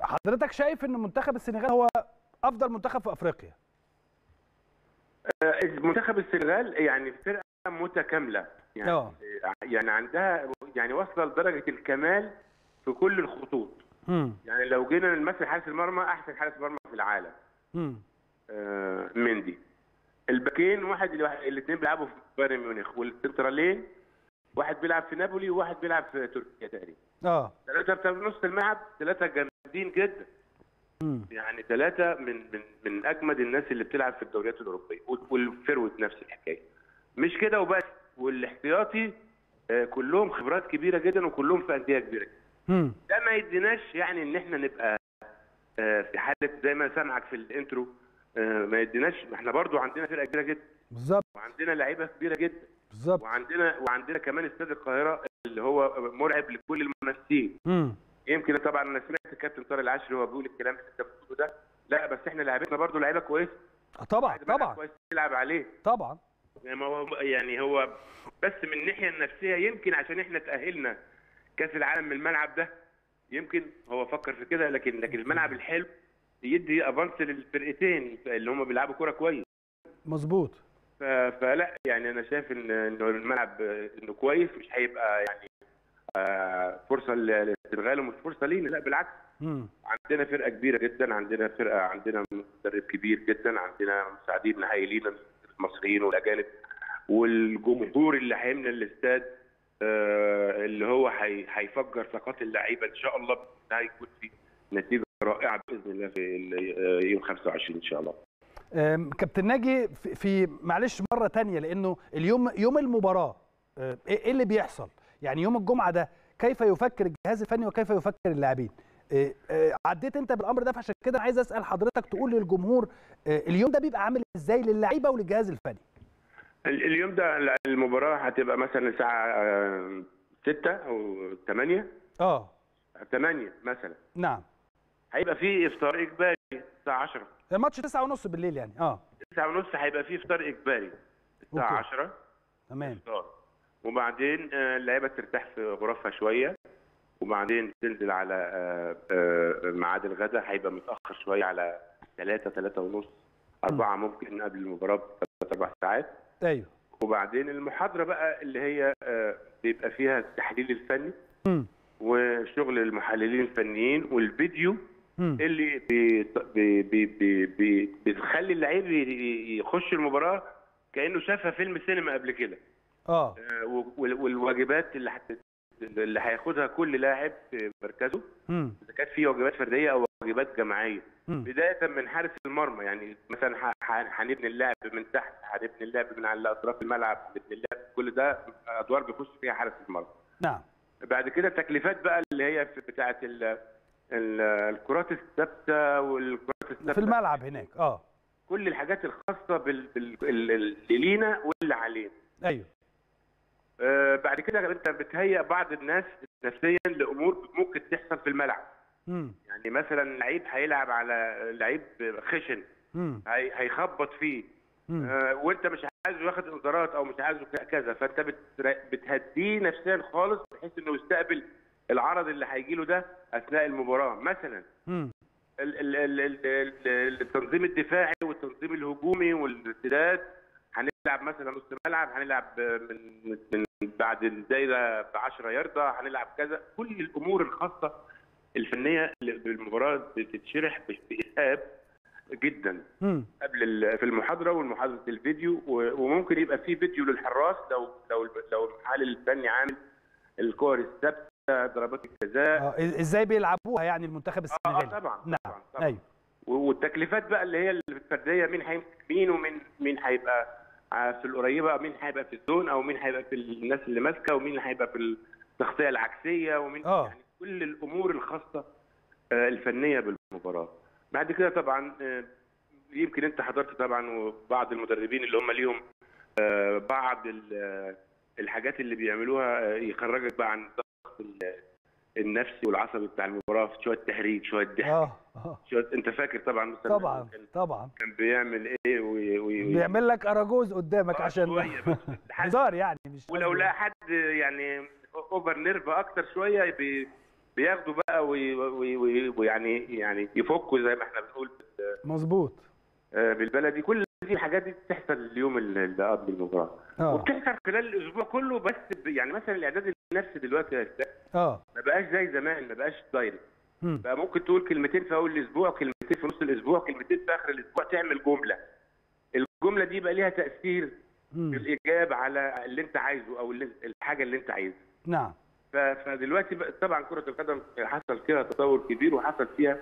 حضرتك شايف إن منتخب السنغال هو أفضل منتخب في أفريقيا؟ آه، منتخب السنغال يعني فرقة متكاملة. يعني آه. يعني عندها يعني واصلة لدرجة الكمال في كل الخطوط. امم يعني لو جينا نمثل حارس المرمى أحسن حارس مرمى في العالم. آه، مندي. الباكين واحد الاثنين بيلعبوا في بايرن ميونخ والسنترالين واحد بيلعب في نابولي وواحد بيلعب في تركيا تقريبا. آه. ثلاثة بتاع نص الملعب ثلاثة جامدين جدا. يعني ثلاثة من من من أجمد الناس اللي بتلعب في الدوريات الأوروبية والفروت نفس الحكاية. مش كده وبس. والاحتياطي آه، كلهم خبرات كبيرة جدا وكلهم في أندية كبيرة. جدا ده ما يديناش يعني إن إحنا نبقى آه، في حالة زي ما سامعك في الإنترو آه، ما يديناش. إحنا برضو عندنا فرقة كبيرة جدا. بالظبط. وعندنا لعيبة كبيرة جدا. بالظبط. وعندنا وعندنا كمان استاد القاهرة اللي هو مرعب لكل المنافسين. يمكن طبعا أنا سمعت الكابتن طارق العشري وهو بيقول الكلام اللي انت بتقوله ده. لا بس إحنا لعيبتنا برضو لعيبة كويسة. طبعا عايز ملعب طبعا. كويس تلعب عليه. طبعا. يعني ما هو يعني هو بس من الناحية النفسية يمكن عشان إحنا تأهلنا كأس العالم من الملعب ده يمكن هو فكر في كده لكن لكن الملعب الحلو يدي افانس للفرقتين اللي هم بيلعبوا كورة كويس. مظبوط. فلا يعني أنا شايف إن الملعب آه، إنه كويس مش هيبقى يعني آه، فرصة للسنغال ومش فرصة لينا. لا بالعكس. امم عندنا فرقة كبيرة جدا عندنا فرقة عندنا مدرب كبير جدا عندنا مساعدين هايلين المصريين والأجانب والجمهور اللي هيملى الاستاد آه، اللي هو هي- هيفجر طاقات اللعيبة إن شاء الله. ده هيكون في نتيجة رائعة بإذن الله في آه، يوم 25 إن شاء الله. كابتن ناجي في- معلش مرة تانية لأنه اليوم يوم المباراة إيه إيه اللي بيحصل؟ يعني يوم الجمعة ده كيف يفكر الجهاز الفني وكيف يفكر اللاعبين؟ إيه، أه، عديت انت بالأمر ده فعشان كده عايز أسأل حضرتك تقول للجمهور أه، اليوم ده بيبقى عامل إزاي للعيبة وللجهاز الفني؟ ال- اليوم ده المباراة هتبقى مثلا الساعة 6 أو 8 آه. 8 مثلا. نعم. هيبقى في إفطار إجباري الساعة 10 الماتش 9:30 بالليل يعني آه. 9 ونص هيبقى في إفطار إجباري الساعة أوكي. 10 تمام. إفطار. وبعدين آه، اللعيبة ترتاح في غرفها شوية وبعدين تنزل على آه، آه، ميعاد الغداء هيبقى متأخر شوية على 3 3 ونص 4 ممكن قبل المباراة بثلاث أربع ساعات. أيوه. وبعدين المحاضرة بقى اللي هي بيبقى فيها التحليل الفني امم وشغل المحللين الفنيين والفيديو امم اللي بي بي بي بي بتخلي اللعيب يخش المباراة كأنه شافها فيلم سينما قبل كده. آه. آه، وال- والواجبات اللي حت... اللي هياخدها كل لاعب في مركزه إذا كانت في واجبات فردية أو واجبات جماعية. امم بداية من حارس المرمى يعني مثلا هنبني اللعب من تحت هنبني اللعب من على أطراف الملعب هنبني اللعب كل ده أدوار بيخش فيها حارس المرمى. نعم. بعد كده التكليفات بقى اللي هي بتاعة ال... ال- الكرات الثابتة والكرات الثابتة. في الملعب هناك آه. كل الحاجات الخاصة بال... بال... ال- اللي لينا واللي علينا. أيوه. بعد كده انت بتهيئ بعض الناس نفسيا لأمور ممكن تحصل في الملعب. امم يعني مثلا لعيب هيلعب على لعيب خشن. هي- هيخبط فيه. آه، وانت مش عايزه ياخد انذارات أو مش عايزه كذا. فانت بت- بتهديه نفسيا خالص بحيث إنه يستقبل العرض اللي هيجي له ده أثناء المباراة. مثلا ال- ال- ال- ال- ال- التنظيم الدفاعي والتنظيم الهجومي والارتداد. هنلعب مثلا نص ملعب هنلعب من من بعد الدايرة ب 10 ياردة هنلعب كذا. كل الأمور الخاصة الفنية اللي بالمباراة بتتشرح بإسهاب جدا. امم قبل في المحاضرة والمحاضرة الفيديو وممكن يبقى في فيديو للحراس لو لو لو المحلل الفني عامل الكور الثابتة ضربات الجزاء. إز- إزاي بيلعبوها يعني المنتخب السنغالي آه، طبعا نعم طبعا, طبعا. أيوه والتكليفات بقى اللي هي الفردية مين هيمسك مين ومين مين هيبقى في القريبة مين هيبقى في الزون أو مين هيبقى في الناس اللي ماسكة ومين هيبقى في التغطيه العكسية ومين آه. يعني كل الأمور الخاصة آه، الفنية بالمباراة. بعد كده طبعا آه، يمكن أنت حضرت طبعا وبعض المدربين اللي هم ليهم آه، بعض ال- آه، الحاجات اللي بيعملوها آه، يخرجك بقى عن الضغط ال- النفسي والعصبي بتاع المباراة شوية تهريج شوية ضحك. أه. أنت فاكر طبعا مستر طبعا كان طبعا. كان بيعمل إيه وي وي وي بيعمل لك أراجوز قدامك آه، عشان هزار يعني مش ولو. لا حد يعني over nerve أكتر شوية بي بياخدوا بقى وي- وي- وي- ويعني يعني يفكوا زي ما إحنا بنقول مظبوط. آه، بالبلدي. كل دي الحاجات دي بتحصل اليوم اللي قبل المباراة. آه. وبتحصل خلال الأسبوع كله بس يعني مثلا الإعداد النفسي دلوقتي آه. ما بقاش زي زمان ما بقاش direct. بقى ممكن تقول كلمتين في أول الأسبوع كلمتين في نص الأسبوع كلمتين في آخر الأسبوع تعمل جملة. الجملة دي بقى ليها تأثير مم. بالايجاب على اللي أنت عايزه أو اللي الحاجة اللي أنت عايزها. نعم. فدلوقتي بقى طبعا كرة القدم حصل فيها تطور كبير وحصل فيها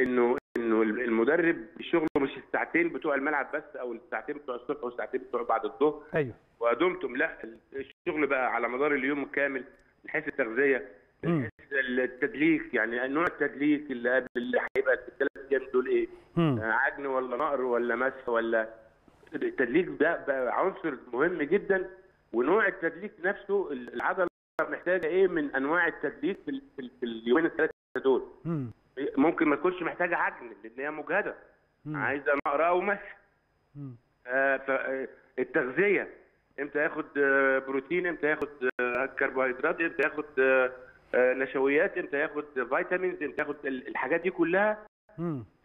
انه إنه المدرب شغله مش الساعتين بتوع الملعب بس أو الساعتين بتوع الصبح أو الساعتين بتوع بعد الظهر. أيوه. ودمتم لا الشغل بقى على مدار اليوم كامل من حيث التغذية من. حيث التدليك يعني نوع التدليك اللي قبل اللي هيبقى في الثلاث أيام دول إيه؟ مم. عجن ولا نقر ولا مسح ولا التدليك ده بقى عنصر مهم جدا ونوع التدليك نفسه العضلة محتاجة إيه من أنواع التدليك في, في, ال- في اليومين الثلاثة دول مم. ممكن ما تكونش محتاجة عجن لأن هي مجهدة مم. عايزة نقر أو مسح. آه، ف- آه، التغذية إمتى ياخد آه، بروتين إمتى ياخد آه، كربوهيدرات إمتى ياخد آه، آه، نشويات إمتى ياخد vitamins إمتى ياخد ال- الحاجات دي كلها.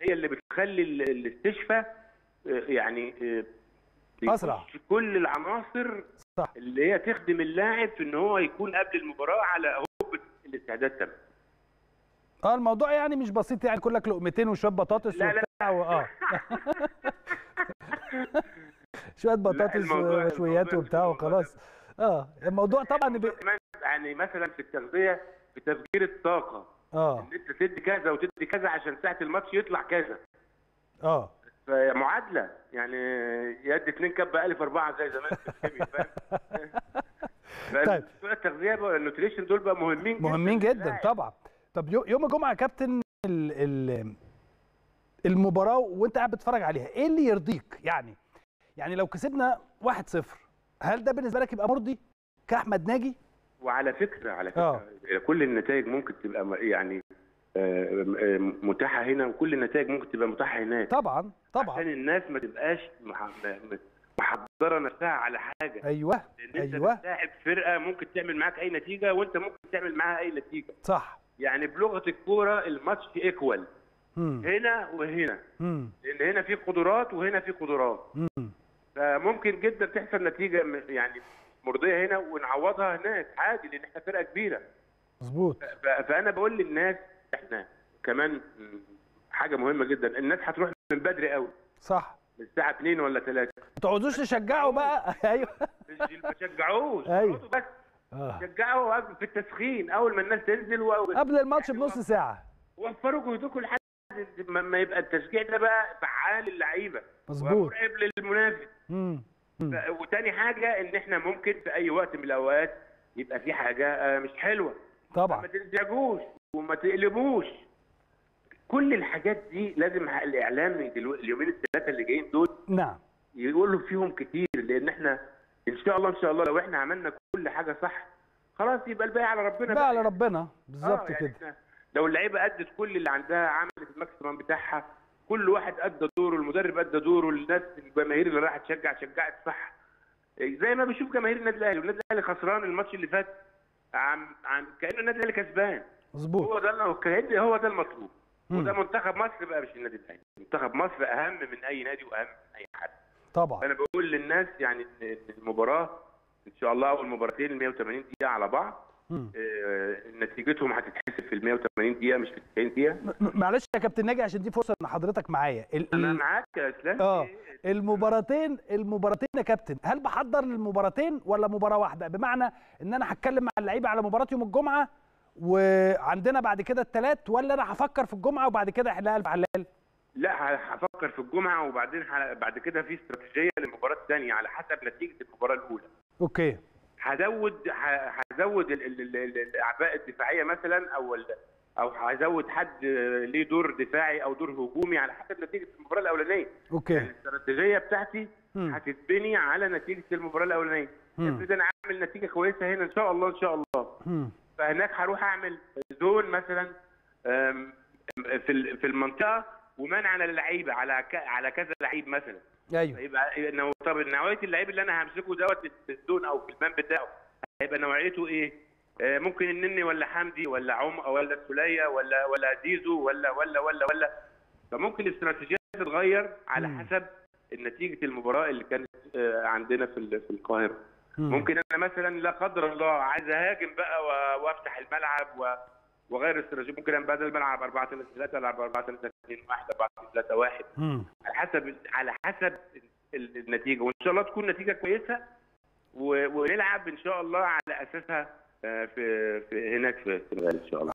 هي اللي بتخلي ال- الاستشفاء آه، يعني آه،. في كل العناصر صح اللي هي تخدم اللاعب في إن هو يكون قبل المباراة على أهبة الاستعداد تمام آه الموضوع يعني مش بسيط يعني كلك لقمتين وشوية بطاطس لا، لا. وبتاع و- آه شوية بطاطس وشويات وبتاع وخلاص آه الموضوع طبعا بي... يعني مثلا في التغذية في تفجير الطاقة. آه. إن أنت تدي كذا وتدي كذا عشان ساعة الماتش يطلع كذا. آه. فمعادله يعني يد اتنين كب ألف أربعة زي زمان في الكيمياء فاهم؟ طيب. بتوع التغذية بقى ال nutrition دول بقى مهمين جدا مهمين جدا للاعب. طبعا. طب يو- يوم الجمعة يا كابتن ال... ال... المباراة وأنت قاعد بتتفرج عليها إيه اللي يرضيك؟ يعني يعني لو كسبنا 1-0 هل ده بالنسبة لك يبقى مرضي كأحمد ناجي؟ وعلى فكرة على فكرة آه. كل النتائج ممكن تبقى يعني آه، آه، متاحة هنا وكل النتائج ممكن تبقى متاحة هناك. طبعا طبعا. عشان الناس ما تبقاش محضرة نفسها على حاجة. أيوه لأن أنت بتلاعب فرقة ممكن تعمل معاك أي نتيجة وأنت ممكن تعمل معاها أي نتيجة. صح. يعني بلغة الكورة الماتش ايكوال. هنا وهنا. مم. لأن هنا في قدرات وهنا في قدرات. مم. فممكن جدا تحصل نتيجة يعني مرضيه هنا ونعوضها هناك عادي لأن إحنا فرقة كبيرة. مظبوط. فأنا بقول للناس إحنا كمان حاجة مهمة جدا الناس هتروح من بدري قوي. صح. من الساعة 2 ولا 3 ما تقعدوش تشجعوا بقى. أيوه. ما تشجعوش. أيوة. اقعدوا بس. آه. شجعوا في التسخين أول ما الناس تنزل و- قبل الماتش بنص ساعة. وفروا جهدكم لحد ما يبقى التشجيع ده بقى فعال للعيبة. مظبوط. ومرعب للمنافس. وتاني حاجة إن إحنا ممكن في أي وقت من الأوقات يبقى في حاجة آه، مش حلوة. ما طبعا تنزعجوش وما تقلبوش. كل الحاجات دي لازم الإعلام اليومين الثلاثه اللي جايين دول نعم. يقولوا فيهم كتير لأن إحنا إن شاء الله إن شاء الله لو إحنا عملنا كل حاجة صح خلاص يبقى الباقي على ربنا بقى على ربنا. بالظبط آه، يعني كده. لو اللعيبة أدت كل اللي عندها عملت الماكسيمم بتاعها كل واحد أدى دوره المدرب أدى دوره الناس الجماهير اللي راحت تشجع شجعت صح. زي ما بشوف جماهير النادي الأهلي والنادي الأهلي خسران الماتش اللي فات عم عم كأنه النادي الأهلي كسبان. مظبوط. هو ده كأن هو ده المطلوب. وده منتخب مصر بقى مش النادي الأهلي. منتخب مصر أهم من أي نادي وأهم من أي حد. طبعا. أنا بقول للناس يعني المباراة إن شاء الله أول مباراتين ال 180 دقيقة على بعض. نتيجتهم هتتحسب في ال 180 دقيقة مش في 90 دقيقة. معلش يا كابتن ناجي عشان دي فرصة إن حضرتك معايا. ال- أنا معاك يا أسلام. آه المباراتين المباراتين يا كابتن. هل بحضر للمباراتين ولا مباراة واحدة؟ بمعنى إن أنا هتكلم مع اللعيبة على مباراة يوم الجمعة وعندنا بعد كده الثلاث ولا أنا هفكر في الجمعة وبعد كده احلها الف حلال لا هفكر في الجمعة وبعدين بعد كده في استراتيجية للمباراه الثانية على حسب نتيجة المباراة الأولى. okay. هزود هزود ال- ال- ال- ال- الأعباء الدفاعية مثلا أو أو هزود حد ليه دور دفاعي أو دور هجومي على حسب نتيجة المباراة الأولانية يعني okay الاستراتيجية بتاعتي. هتتبني على نتيجة المباراة الأولانية. افرض أنا عامل نتيجة كويسة هنا إن شاء الله إن شاء الله مم. فهناك هروح أعمل zone مثلا في في المنطقة و man للعيبة على ك- على كذا لعيب مثلا أيوه يبقى إنه- طب نوعية اللعيب اللي أنا همسكه دوت في الزون أو في المان بتاعه هيبقى نوعيته إيه؟ آه، ممكن النني ولا حمدي ولا عم ولا السوليه ولا ولا زيزو ولا ولا ولا ولا فممكن الاستراتيجية تتغير على. حسب نتيجه المباراة اللي كانت آه، عندنا في في القاهرة مم. ممكن أنا مثلا لا قدر الله عايز أهاجم بقى وأفتح الملعب و- وأغير الاستراتيجيه ممكن أنا بدل ما العب 4 3 3 العب 4 3 2 1 4 3 1 مم. على حسب على حسب ال- النتيجة. وإن شاء الله تكون نتيجة كويسة ونلعب إن شاء الله على أساسها آه، في في هناك في السنغال إن شاء الله.